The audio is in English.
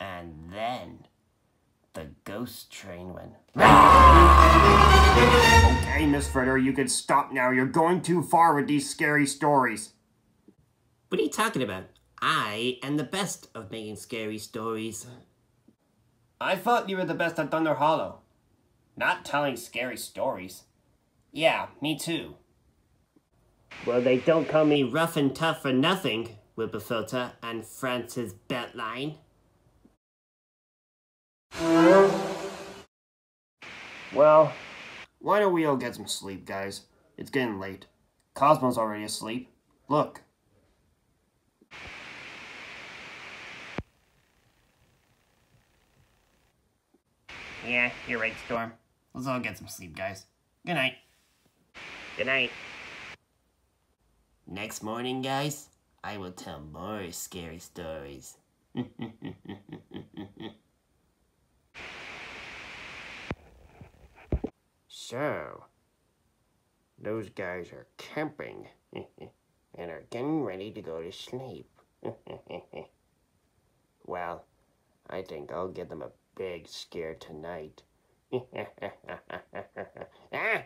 And then the ghost train went. Okay, Miss Fritter, you can stop now. You're going too far with these scary stories. What are you talking about? I am the best of making scary stories. I thought you were the best at Thunder Hollow. Not telling scary stories. Yeah, me too. Well, they don't call me rough and tough for nothing, Whipplefilter and Francis Beltline. Well, why don't we all get some sleep, guys? It's getting late. Cosmo's already asleep. Look. Yeah, you're right, Storm. Let's all get some sleep, guys. Good night. Good night. Next morning, guys, I will tell more scary stories. So, those guys are camping and are getting ready to go to sleep. well, I think I'll give them a big scare tonight. Ah,